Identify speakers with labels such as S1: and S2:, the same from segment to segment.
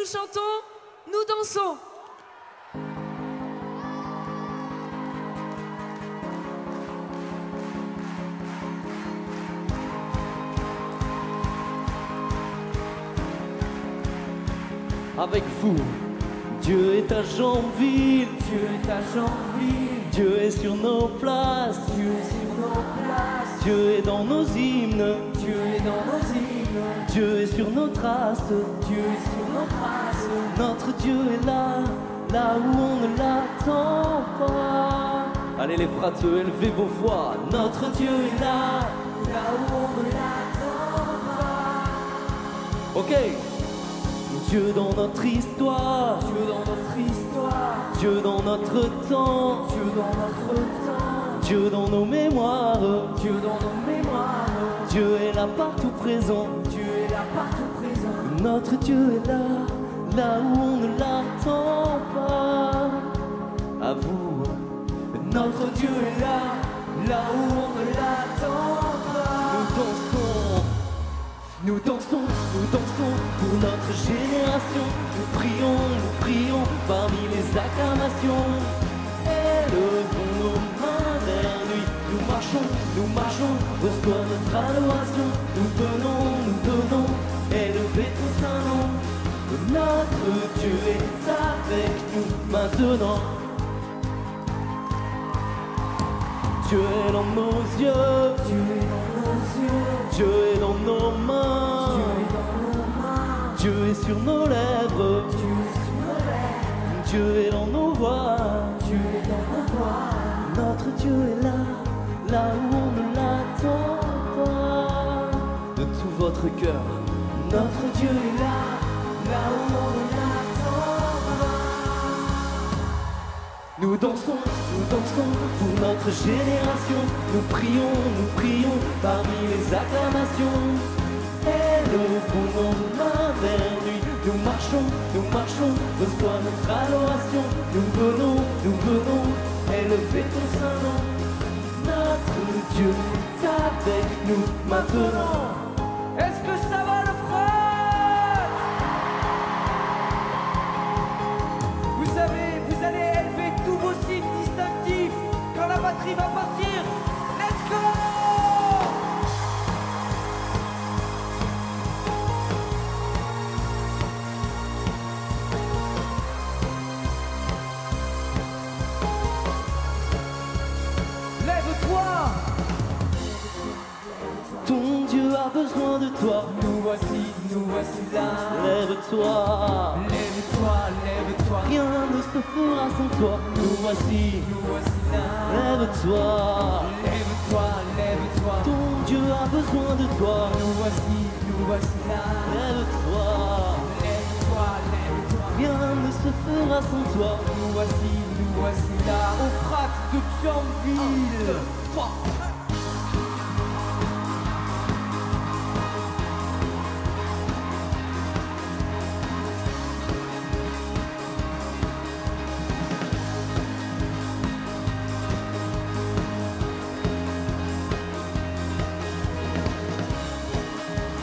S1: Nous chantons, nous dansons.
S2: Avec vous, Dieu est à Jeanville,
S3: Dieu est à Jeanville,
S2: Dieu est sur nos places,
S3: Dieu est sur nos places,
S2: Dieu est dans nos hymnes,
S3: Dieu est dans nos hymnes,
S2: Dieu est sur nos traces,
S3: Dieu est sur nos traces.
S2: notre Dieu est là, là où on ne l'attend pas. Allez les frateux, élevez vos voix, notre Dieu est là,
S3: Là où on ne l'attend pas.
S2: ok. Dieu dans notre histoire,
S3: Dieu dans notre histoire,
S2: Dieu dans notre temps,
S3: Dieu dans notre temps,
S2: Dieu dans nos mémoires,
S3: Dieu dans nos mémoires.
S2: Dieu est là partout présent,
S3: partout présent.
S2: notre Dieu est là, là où on ne l'attend pas. À vous,
S3: Notre Dieu est là, là où on ne l'attend
S2: nous
S3: pas.
S2: dansons, nous dansons, nous dansons pour notre génération. Nous prions, nous prions parmi les acclamations. Marchons, nous marchons, reçois notre adoration. Nous venons, nous venons, élever ton saint nom. Notre Dieu est avec nous maintenant. Dieu est dans nos yeux,
S3: Dieu est dans nos yeux,
S2: Dieu est dans nos mains,
S3: Dieu est dans nos mains,
S2: Dieu est sur nos lèvres,
S3: Dieu est sur nos lèvres,
S2: Dieu est dans nos voix.
S3: Dieu est dans nos voix.
S2: Notre Dieu est là, où on ne l'attend pas. De tout votre cœur, notre Dieu est là,
S3: Là où on ne l'attend pas.
S2: Nous dansons, nous dansons pour notre génération. Nous prions, nous prions parmi les acclamations. Élevons nos mains vers lui. Nous marchons, nous marchons, reçois notre adoration. Nous venons, nous venons, élever ton saint nom. Notre Dieu est avec nous Ton Dieu a besoin de toi.
S3: Nous voici, nous voici là.
S2: Lève-toi.
S3: Lève-toi, lève-toi.
S2: Rien ne se fera sans toi. Nous voici.
S3: Nous voici là.
S2: Lève-toi.
S3: Lève-toi, lève-toi.
S2: Ton Dieu a besoin de toi.
S3: Nous voici, nous voici là.
S2: Lève-toi.
S3: Lève-toi, lève-toi.
S2: Rien ne se fera sans toi.
S3: Nous voici, nous voici là. Au frat de Thionville.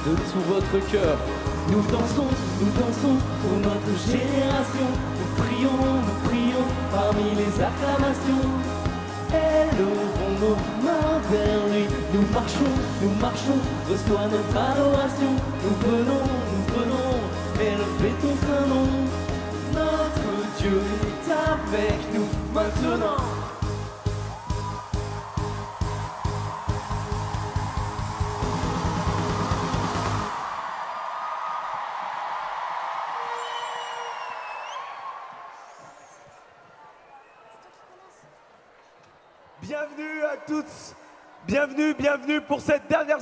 S2: De tout votre cœur, nous dansons, nous dansons pour notre génération. Nous prions, nous prions parmi les acclamations. Élevons nos mains vers lui. Nous marchons, nous marchons, reçois notre adoration. Nous venons, nous venons, élever ton saint nom. Notre Dieu est avec nous maintenant.
S4: Bienvenue à tous, bienvenue, bienvenue pour cette dernière